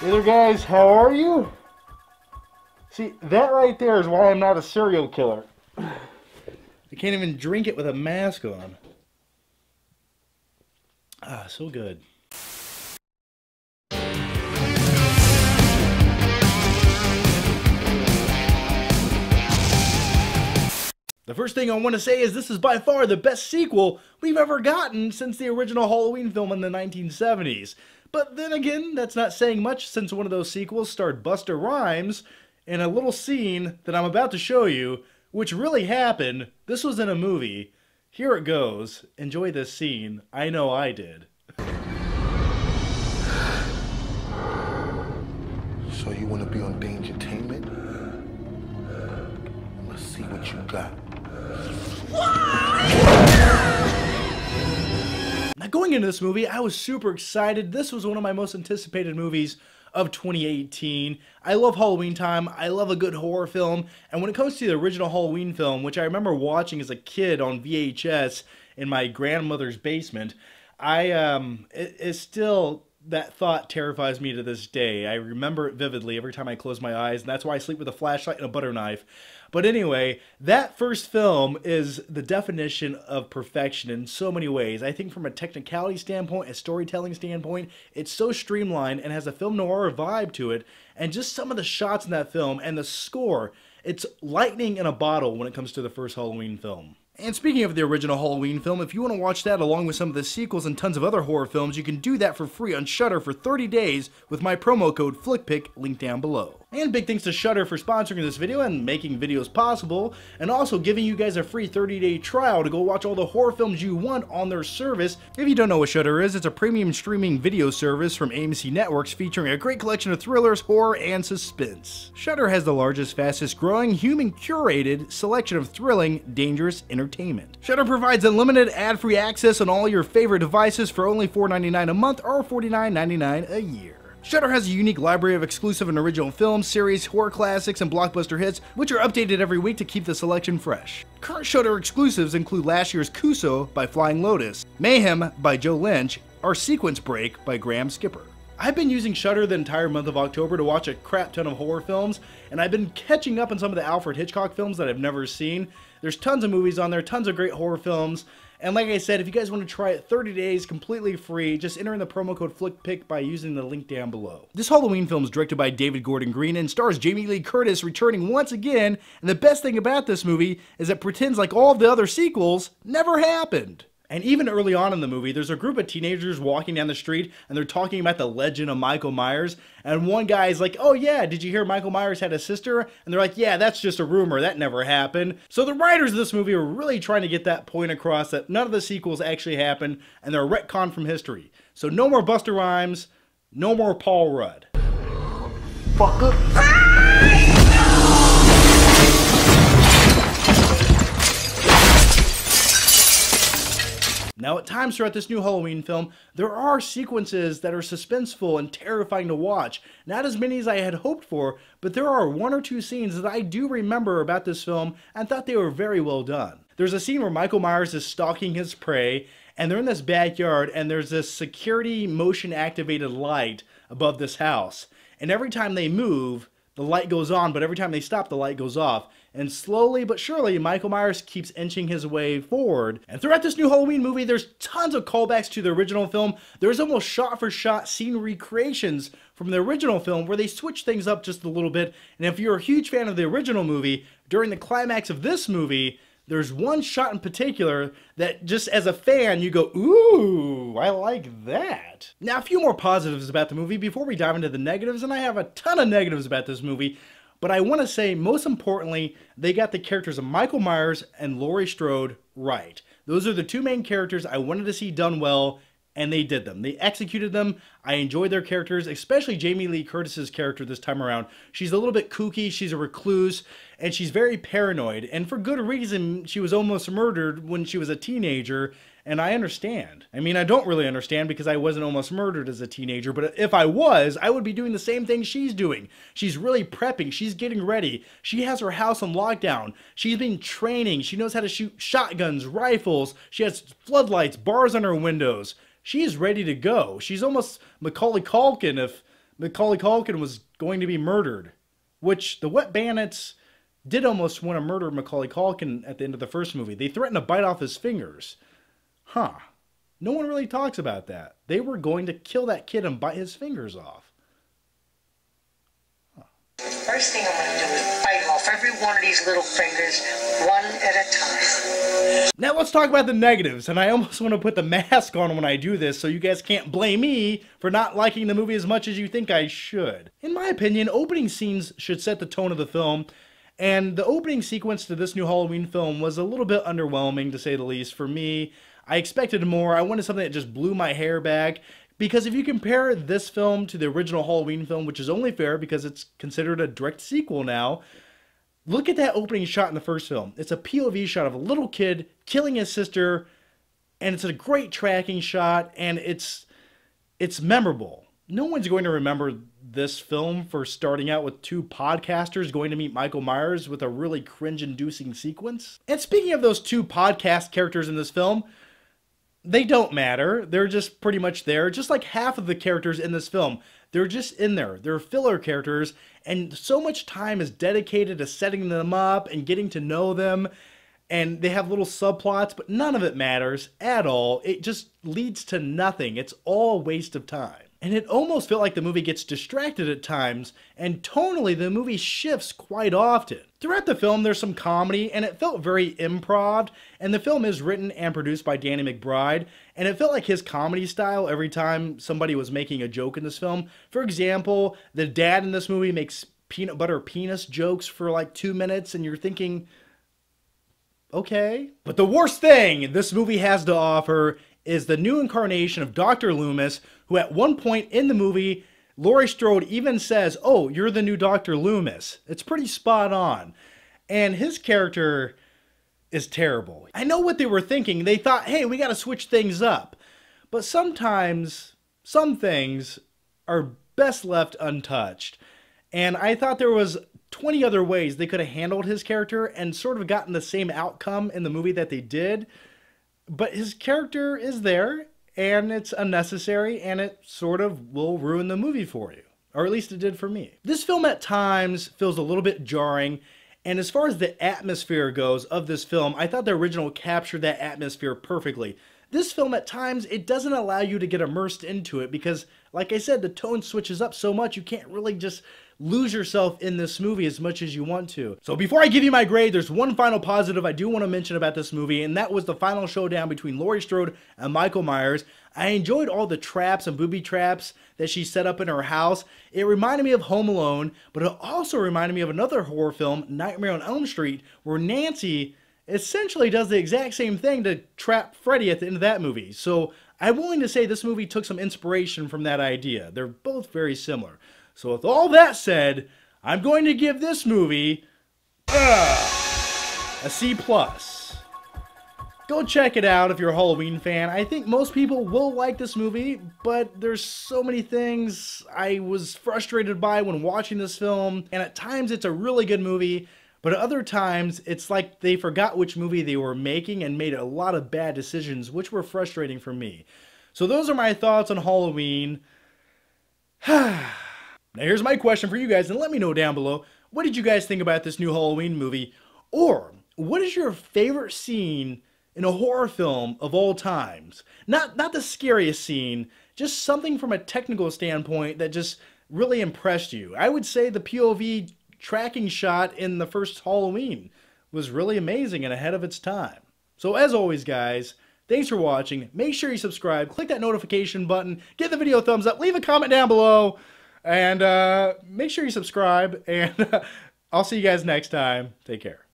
Hey there, guys. How are you? See, that right there is why I'm not a serial killer. I can't even drink it with a mask on. Ah, so good. The first thing I want to say is this is by far the best sequel we've ever gotten since the original Halloween film in the 1970s. But then again, that's not saying much since one of those sequels starred Busta Rhymes in a little scene that I'm about to show you, which really happened. This was in a movie. Here it goes. Enjoy this scene. I know I did. So you want to be on Dangertainment? Let's see what you got. Now, going into this movie, I was super excited. This was one of my most anticipated movies of 2018. I love Halloween time. I love a good horror film. And when it comes to the original Halloween film, which I remember watching as a kid on VHS in my grandmother's basement, I um, it, it's still that thought terrifies me to this day. I remember it vividly every time I close my eyes, and that's why I sleep with a flashlight and a butter knife. But anyway, that first film is the definition of perfection in so many ways. I think from a technicality standpoint, a storytelling standpoint, it's so streamlined and has a film noir vibe to it. And just some of the shots in that film and the score, it's lightning in a bottle when it comes to the first Halloween film. And speaking of the original Halloween film, if you want to watch that along with some of the sequels and tons of other horror films, you can do that for free on Shudder for 30 days with my promo code FlickPick linked down below. And big thanks to Shudder for sponsoring this video and making videos possible, and also giving you guys a free 30-day trial to go watch all the horror films you want on their service. If you don't know what Shudder is, it's a premium streaming video service from AMC Networks featuring a great collection of thrillers, horror, and suspense. Shudder has the largest, fastest growing, human-curated selection of thrilling, dangerous entertainment. Shudder provides unlimited ad-free access on all your favorite devices for only $4.99 a month or $49.99 a year. Shudder has a unique library of exclusive and original films, series, horror classics, and blockbuster hits, which are updated every week to keep the selection fresh. Current Shudder exclusives include last year's Kuso by Flying Lotus, Mayhem by Joe Lynch, or Sequence Break by Graham Skipper. I've been using Shudder the entire month of October to watch a crap ton of horror films, and I've been catching up on some of the Alfred Hitchcock films that I've never seen. There's tons of movies on there, tons of great horror films, and like I said, if you guys want to try it 30 days completely free, just enter in the promo code FlickPick by using the link down below. This Halloween film is directed by David Gordon Green and stars Jamie Lee Curtis returning once again, and the best thing about this movie is it pretends like all the other sequels never happened. And even early on in the movie, there's a group of teenagers walking down the street and they're talking about the legend of Michael Myers. And one guy is like, Oh, yeah, did you hear Michael Myers had a sister? And they're like, Yeah, that's just a rumor. That never happened. So the writers of this movie are really trying to get that point across that none of the sequels actually happened and they're retcon from history. So no more Busta Rhymes, no more Paul Rudd. Fucker. Now, at times throughout this new Halloween film, there are sequences that are suspenseful and terrifying to watch. Not as many as I had hoped for, but there are one or two scenes that I do remember about this film and thought they were very well done. There's a scene where Michael Myers is stalking his prey, and they're in this backyard, and there's this security motion activated light above this house. And every time they move, the light goes on, but every time they stop, the light goes off. And slowly but surely, Michael Myers keeps inching his way forward. And throughout this new Halloween movie, there's tons of callbacks to the original film. There's almost shot for shot scene recreations from the original film where they switch things up just a little bit. And if you're a huge fan of the original movie, during the climax of this movie, there's one shot in particular that just as a fan you go, ooh, I like that. Now, a few more positives about the movie before we dive into the negatives, and I have a ton of negatives about this movie. But I want to say, most importantly, they got the characters of Michael Myers and Laurie Strode right. Those are the two main characters I wanted to see done well, and they did them. They executed them. I enjoyed their characters, especially Jamie Lee Curtis's character this time around. She's a little bit kooky, she's a recluse, and she's very paranoid. And for good reason, she was almost murdered when she was a teenager, and I understand. I mean, I don't really understand because I wasn't almost murdered as a teenager, but if I was, I would be doing the same thing she's doing. She's really prepping, she's getting ready. She has her house on lockdown. She's been training. She knows how to shoot shotguns, rifles. She has floodlights, bars on her windows. She's ready to go. She's almost Macaulay Culkin if Macaulay Culkin was going to be murdered, which the Wet Bandits did almost want to murder Macaulay Culkin at the end of the first movie. They threatened to bite off his fingers. Huh. No one really talks about that. They were going to kill that kid and bite his fingers off. First thing I'm gonna do is bite off every one of these little fingers, one at a time. Now let's talk about the negatives, and I almost want to put the mask on when I do this so you guys can't blame me for not liking the movie as much as you think I should. In my opinion, opening scenes should set the tone of the film, and the opening sequence to this new Halloween film was a little bit underwhelming to say the least for me. I expected more. I wanted something that just blew my hair back. Because if you compare this film to the original Halloween film, which is only fair because it's considered a direct sequel now, look at that opening shot in the first film. It's a POV shot of a little kid killing his sister, and it's a great tracking shot, and it's it's memorable. No one's going to remember this film for starting out with two podcasters going to meet Michael Myers with a really cringe-inducing sequence. And speaking of those two podcast characters in this film, they don't matter. They're just pretty much there. Just like half of the characters in this film, they're just in there. They're filler characters, and so much time is dedicated to setting them up and getting to know them. And they have little subplots, but none of it matters at all. It just leads to nothing. It's all a waste of time. And it almost felt like the movie gets distracted at times, and tonally, the movie shifts quite often. Throughout the film, there's some comedy, and it felt very improv. And the film is written and produced by Danny McBride, and it felt like his comedy style every time somebody was making a joke in this film. For example, the dad in this movie makes peanut butter penis jokes for like two minutes, and you're thinking, okay. But the worst thing this movie has to offer is the new incarnation of Dr. Loomis, who at one point in the movie, Laurie Strode even says, Oh, you're the new Dr. Loomis. It's pretty spot on. And his character is terrible. I know what they were thinking. They thought, hey, we got to switch things up. But sometimes, some things are best left untouched. And I thought there was 20 other ways they could have handled his character and sort of gotten the same outcome in the movie that they did but his character is there and it's unnecessary and it sort of will ruin the movie for you or at least it did for me. This film at times feels a little bit jarring and as far as the atmosphere goes of this film i thought the original captured that atmosphere perfectly. This film at times it doesn't allow you to get immersed into it because like i said the tone switches up so much you can't really just lose yourself in this movie as much as you want to. So before I give you my grade, there's one final positive I do want to mention about this movie, and that was the final showdown between Laurie Strode and Michael Myers. I enjoyed all the traps and booby traps that she set up in her house. It reminded me of Home Alone, but it also reminded me of another horror film, Nightmare on Elm Street, where Nancy essentially does the exact same thing to trap Freddy at the end of that movie. So I'm willing to say this movie took some inspiration from that idea. They're both very similar. So with all that said, I'm going to give this movie uh, a C plus. Go check it out if you're a Halloween fan. I think most people will like this movie, but there's so many things I was frustrated by when watching this film, and at times it's a really good movie, but at other times it's like they forgot which movie they were making and made a lot of bad decisions, which were frustrating for me. So those are my thoughts on Halloween. Now, here's my question for you guys, and let me know down below what did you guys think about this new Halloween movie? Or what is your favorite scene in a horror film of all times? Not, not the scariest scene, just something from a technical standpoint that just really impressed you. I would say the POV tracking shot in the first Halloween was really amazing and ahead of its time. So, as always, guys, thanks for watching. Make sure you subscribe, click that notification button, give the video a thumbs up, leave a comment down below. And uh, make sure you subscribe, and I'll see you guys next time. Take care.